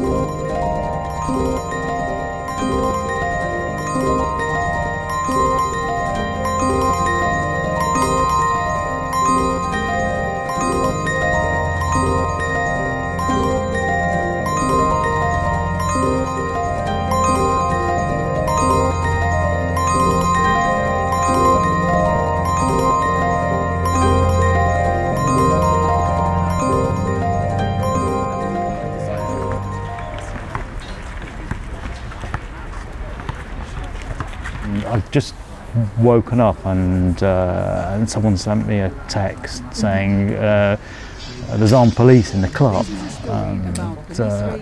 Música I've just woken up and, uh, and someone sent me a text saying uh, there's armed police in the club. And, uh,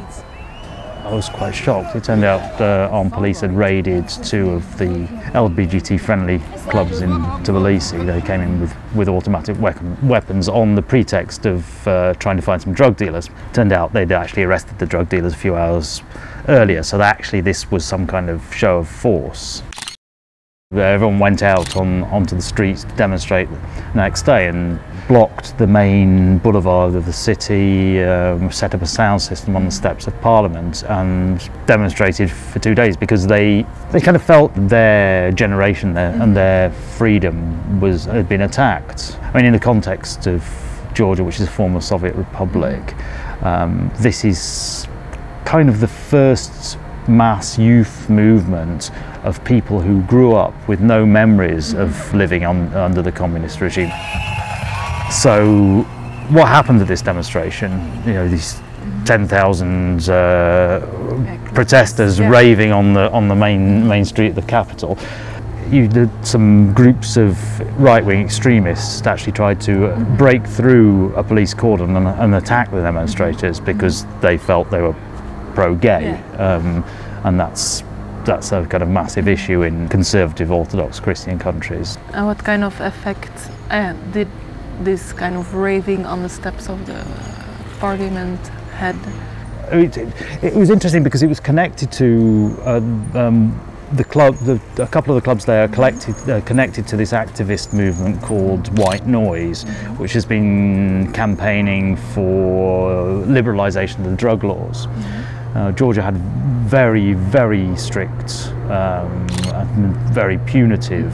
I was quite shocked. It turned out uh, armed police had raided two of the LBGT friendly clubs in Tbilisi. They came in with, with automatic weapon, weapons on the pretext of uh, trying to find some drug dealers. Turned out they'd actually arrested the drug dealers a few hours earlier, so that actually this was some kind of show of force. Everyone went out on, onto the streets to demonstrate the next day and blocked the main boulevard of the city, um, set up a sound system on the steps of Parliament and demonstrated for two days because they, they kind of felt their generation their, and their freedom was, had been attacked. I mean, in the context of Georgia, which is a former Soviet republic, um, this is kind of the first mass youth movement of people who grew up with no memories of living on, under the communist regime. So, what happened at this demonstration? You know, these 10,000 uh, protesters Yeah. raving on the on the main main street of the capital. You did some groups of right-wing extremists actually tried to uh, break through a police cordon and, and attack the demonstrators because they felt they were pro-gay, um, and that's that's a kind of massive issue in conservative Orthodox Christian countries. And what kind of effect uh, did this kind of raving on the steps of the parliament had? It, it, it was interesting because it was connected to uh, um, the club. The, a couple of the clubs there are collected, uh, connected to this activist movement called White Noise, which has been campaigning for liberalisation of the drug laws. Uh, Georgia had very, very strict, um, very punitive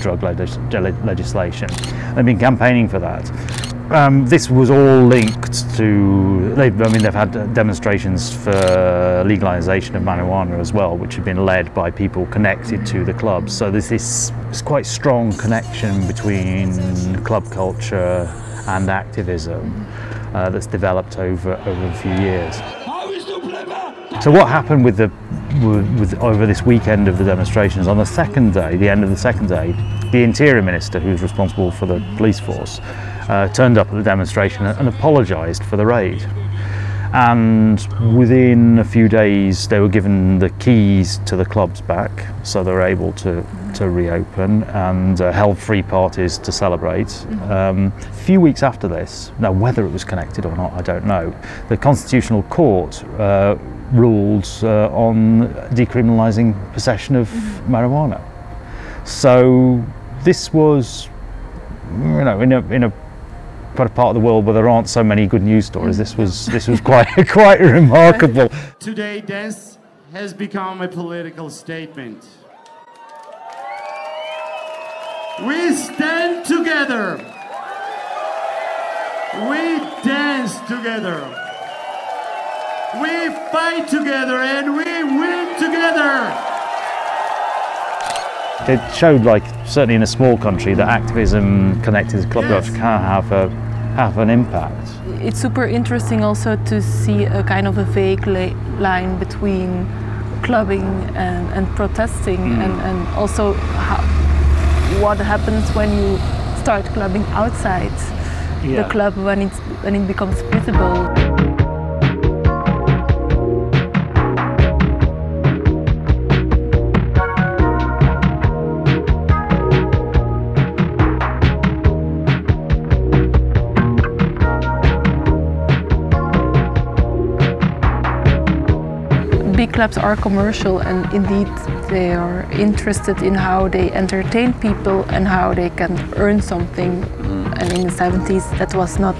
drug legis- legislation. They've been campaigning for that. Um, this was all linked to. I mean, they've had demonstrations for legalisation of marijuana as well, which have been led by people connected to the clubs. So there's this, this quite strong connection between club culture and activism uh, that's developed over over a few years. So what happened with the with, over this weekend of the demonstrations on the second day, the end of the second day, the interior minister, who's responsible for the police force, uh, turned up at the demonstration and apologised for the raid. And within a few days, they were given the keys to the clubs back, so they were able to, to reopen and uh, held free parties to celebrate. Um, a few weeks after this, now whether it was connected or not, I don't know, the Constitutional Court uh, ruled uh, on decriminalising possession of marijuana. So this was, you know, in a, in a quite a part of the world where there aren't so many good news stories. This was this was quite quite remarkable. Today, dance has become a political statement. We stand together. We dance together. We fight together and we win together. It showed, like certainly in a small country, that activism connected to club culture can have a have an impact. It's super interesting also to see a kind of a vague la- line between clubbing and, and protesting hmm. and, and also how, what happens when you start clubbing outside Yeah. the club when, it's, when it becomes visible. Clubs are commercial and indeed they are interested in how they entertain people and how they can earn something. Mm-hmm. And in the 70s, that was not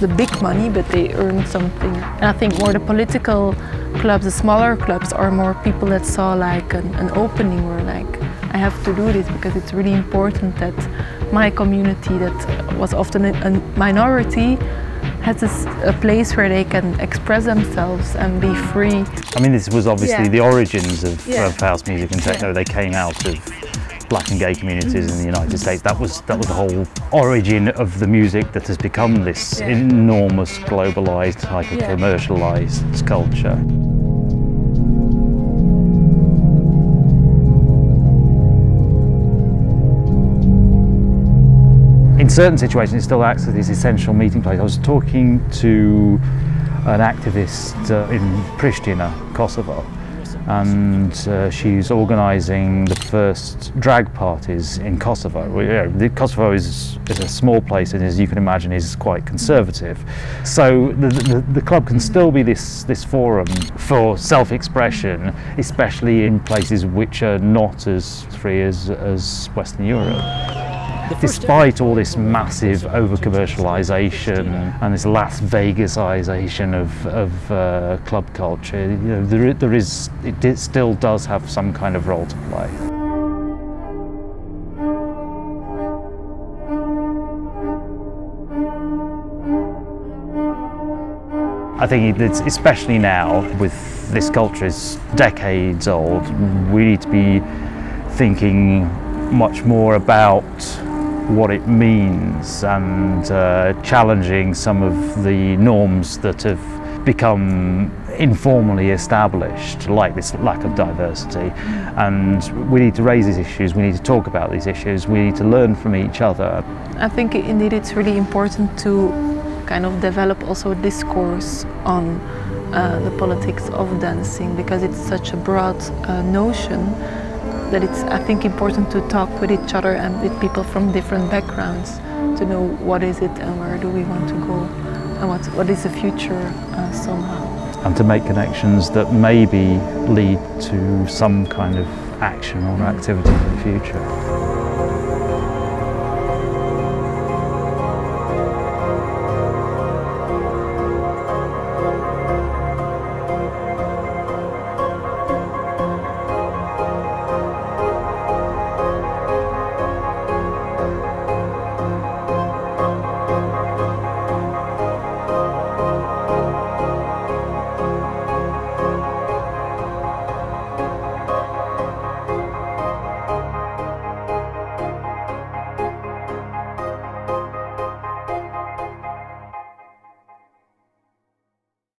the big money, but they earned something. And I think more the political clubs, the smaller clubs, are more people that saw like an, an opening where like I have to do this because it's really important that my community that was often a minority has a, a, place where they can express themselves and be free. I mean, this was obviously Yeah. the origins of, Yeah. of house music and techno. Yeah. They came out of black and gay communities in the United States. That was that was the whole origin of the music that has become this enormous globalized, hyper Yeah. commercialized culture. In certain situations, it still acts as this essential meeting place. I was talking to an activist uh, in Pristina, Kosovo, and uh, she's organising the first drag parties in Kosovo. The Kosovo is, is a small place and, as you can imagine, is quite conservative. So the, the, the club can still be this, this forum for self-expression, especially in places which are not as free as, as Western Europe despite all this massive over commercialization and this Las Vegasization of, of uh, club culture, you know, there, there is, it still does have some kind of role to play. I think it's especially now with this culture is decades old, we need to be thinking much more about what it means and uh, challenging some of the norms that have become informally established, like this lack of diversity. And we need to raise these issues, we need to talk about these issues, we need to learn from each other. I think indeed it's really important to kind of develop also a discourse on uh, the politics of dancing because it's such a broad uh, notion that it's I think important to talk with each other and with people from different backgrounds to know what is it and where do we want to go and what, what is the future uh, somehow. And to make connections that maybe lead to some kind of action or activity in the future.